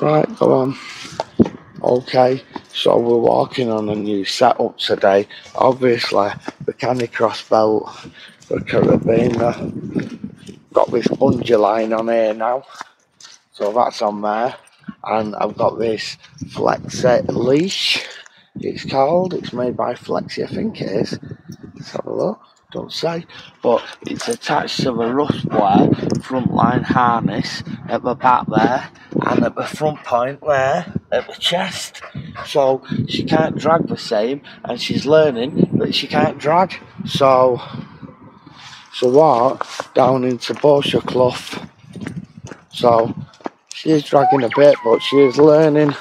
Right, go on. Okay, so we're walking on a new setup today. Obviously, the Canicross belt the Carabiner. Got this bungee line on here now. So that's on there. And I've got this Flexi leash, it's called. It's made by Flexi, I think it is. Let's have a look don't say, but it's attached to the Ruffwear frontline harness at the back there and at the front point there at the chest. So she can't drag the same and she's learning that she can't drag. So so what down into Boarshaw Clough. So she is dragging a bit but she is learning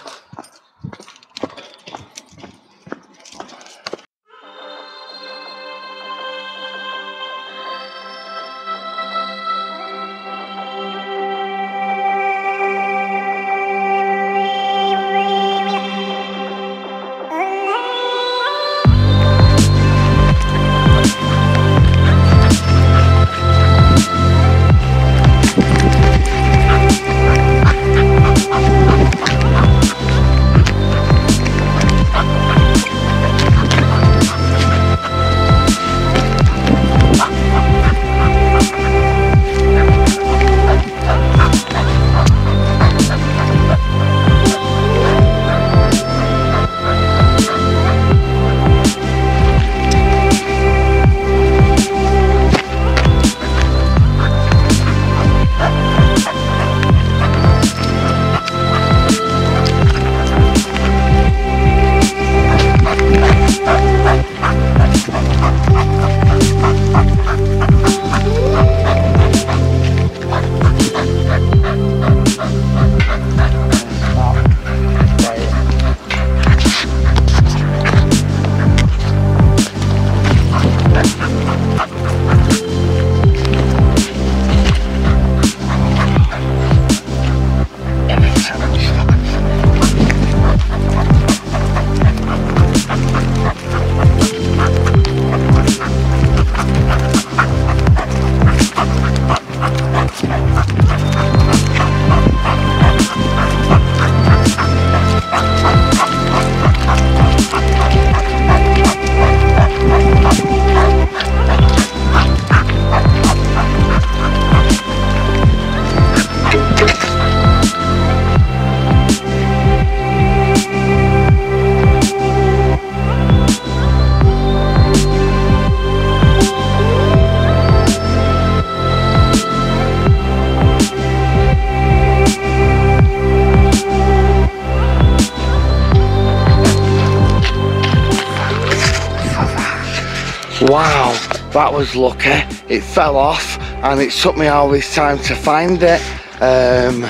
Wow, that was lucky. It fell off and it took me all this time to find it. Um,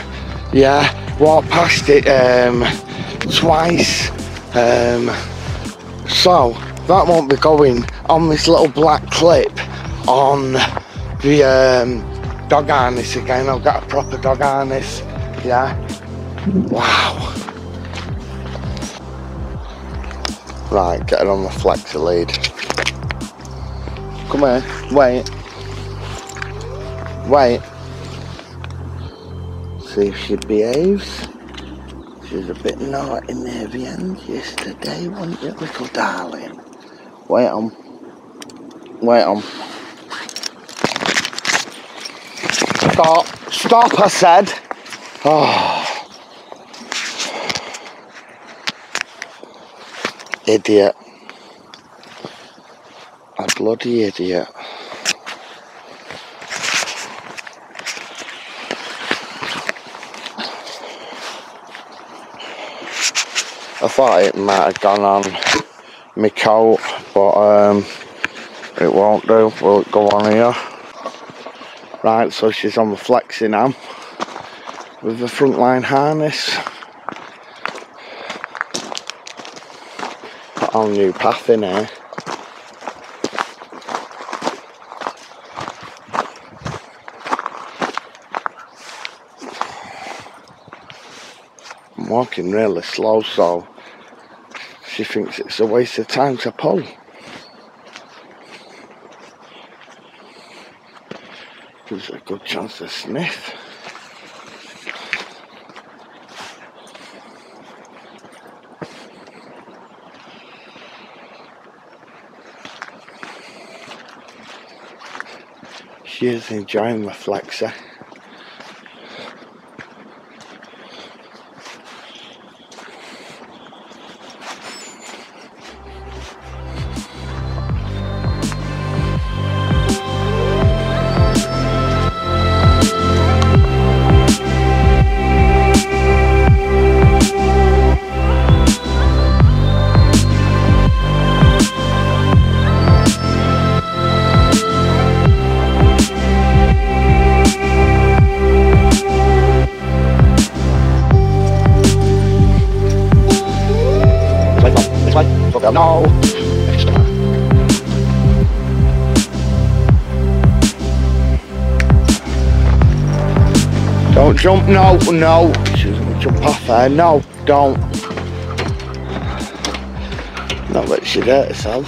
yeah, walked past it um, twice. Um, so that won't be going on this little black clip on the um, dog harness again. I've got a proper dog harness. Yeah. Wow. Right, get her on the flexi lead. Come here. Wait. Wait. See if she behaves. She was a bit naughty near the end yesterday, wasn't you, little darling? Wait on. Um, Wait on. Um. Stop. Stop, I said. Oh. Idiot. Bloody idiot. I thought it might have gone on my coat, but um, it won't do. Will it go on here? Right, so she's on the flexi now with the frontline harness. Got a new path in here. I'm walking really slow, so she thinks it's a waste of time to pull. Gives a good chance to sniff. She is enjoying the flexor. No. Don't jump, no, no. She's gonna jump off there, no, don't. Not let she'd hurt herself.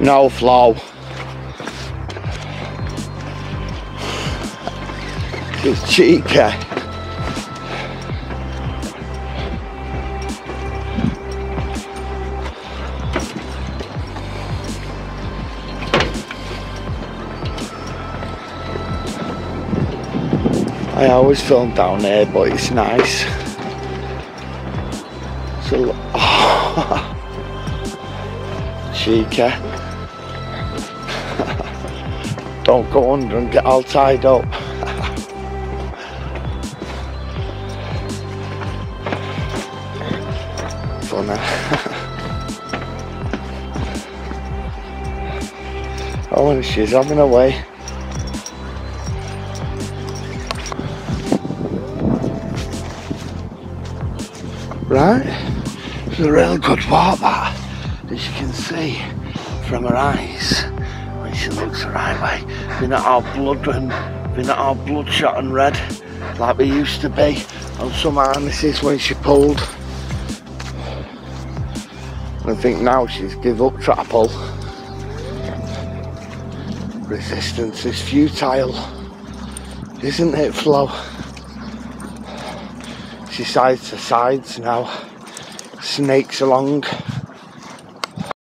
No flow. It's cheeky. I always film down there, but it's nice. So, oh, cheeky. Don't go under and get all tied up. Oh, and she's having a way. Right? It's a real good walk that, as you can see from her eyes when she looks the right way. Been at all blood and been at all bloodshot and red like we used to be on some harnesses when she pulled. I think now she's give up trying pull. Resistance is futile, isn't it, Flo? She sides to sides now, snakes along